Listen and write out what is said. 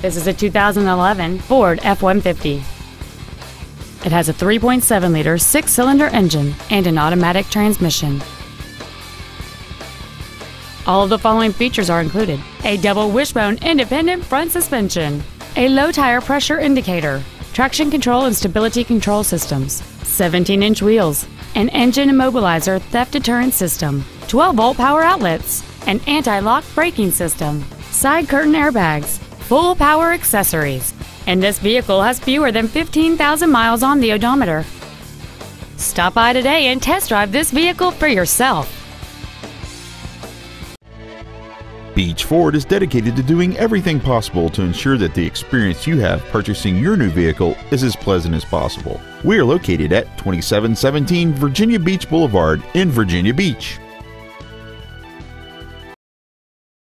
This is a 2011 Ford F-150. It has a 3.7-liter six-cylinder engine and an automatic transmission. All of the following features are included. A double wishbone independent front suspension, a low tire pressure indicator, traction control and stability control systems, 17-inch wheels, an engine immobilizer theft deterrent system, 12-volt power outlets, an anti-lock braking system, side curtain airbags, full power accessories, and this vehicle has fewer than 15,000 miles on the odometer. Stop by today and test drive this vehicle for yourself. Beach Ford is dedicated to doing everything possible to ensure that the experience you have purchasing your new vehicle is as pleasant as possible. We are located at 2717 Virginia Beach Boulevard in Virginia Beach.